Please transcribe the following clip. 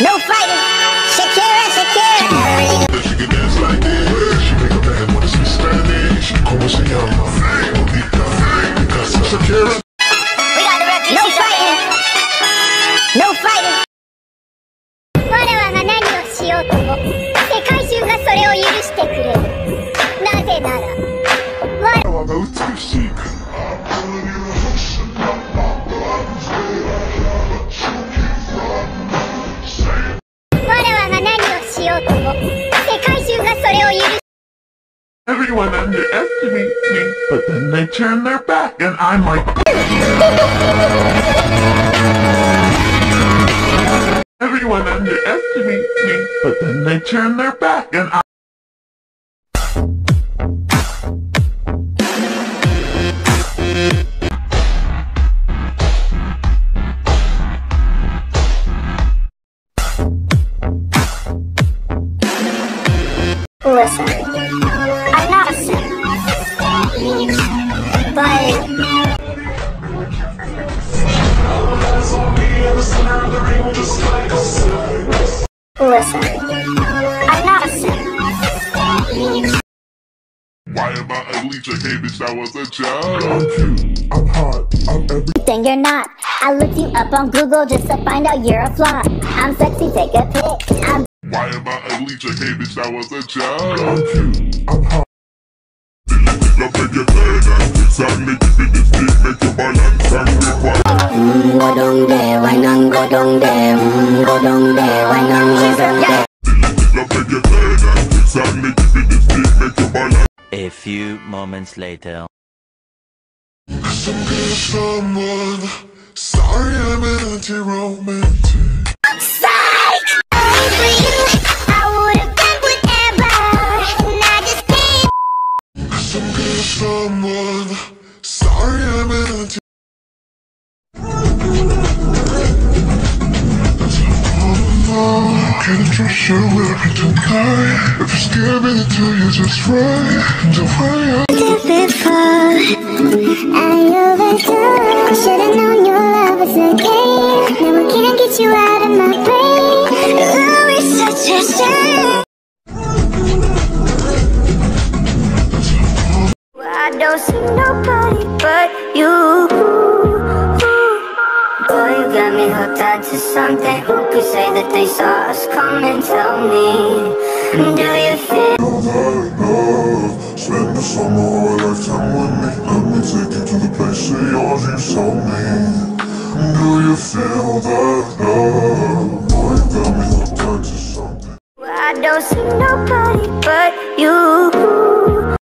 No fighting. Everyone underestimates me, but then they turn their back, and I'm like. Everyone underestimates me, but then they turn their back, and I. Listen, I'm not a simp. But Listen, I'm not a simp. Why am I Alicia K, bitch? That was a joke. I'm cute, I'm hot, I'm every. Then you're not. I looked you up on Google just to find out you're a flop. I'm sexy, take a pic. I'm Why am I Alicia K, bitch? That was a joke. I'm cute, I'm hot. Love make you turn and twist and make you feel this beat, make you balance and grip one. Mm, go down there, why not go down there? Mm, go down there, why not go down there? Love make you turn and twist and make you feel this beat, make you balance. A few moments later. I'm good someone. Sorry, I'm an anti-romantic. Someone. Sorry, I'm an. Can't trust your weapon tonight. If you're scared, me to you just right. Don't worry, Should've I don't see nobody but you. Boy, you got me hooked onto something. Who could say that they saw us coming? Tell me, do you feel? Spend the summer or a lifetime with me Let me take you to the place of yours you told me Do you feel that love? Boy, you got me hooked onto something I don't see nobody but you.